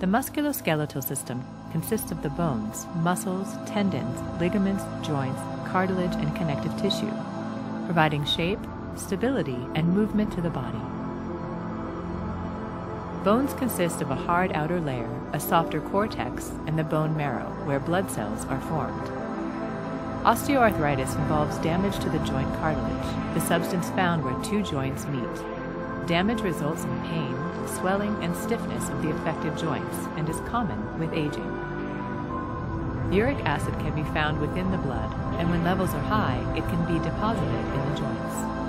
The musculoskeletal system consists of the bones, muscles, tendons, ligaments, joints, cartilage, and connective tissue, providing shape, stability, and movement to the body. Bones consist of a hard outer layer, a softer cortex, and the bone marrow, where blood cells are formed. Osteoarthritis involves damage to the joint cartilage, the substance found where two joints meet. Damage results in pain, swelling, and stiffness of the affected joints and is common with aging. Uric acid can be found within the blood, and when levels are high, it can be deposited in the joints.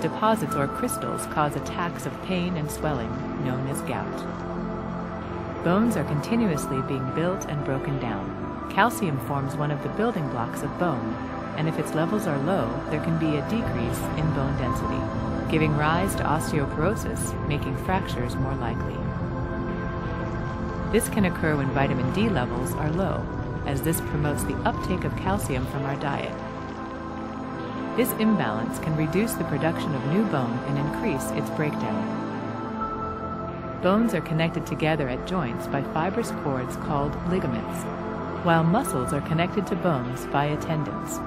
Deposits or crystals cause attacks of pain and swelling, known as gout. Bones are continuously being built and broken down. Calcium forms one of the building blocks of bone, and if its levels are low, there can be a decrease in bone density giving rise to osteoporosis, making fractures more likely. This can occur when vitamin D levels are low, as this promotes the uptake of calcium from our diet. This imbalance can reduce the production of new bone and increase its breakdown. Bones are connected together at joints by fibrous cords called ligaments, while muscles are connected to bones via tendons.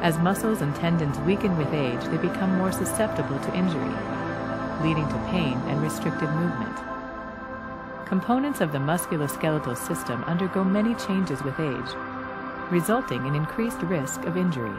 As muscles and tendons weaken with age, they become more susceptible to injury, leading to pain and restricted movement. Components of the musculoskeletal system undergo many changes with age, resulting in increased risk of injury.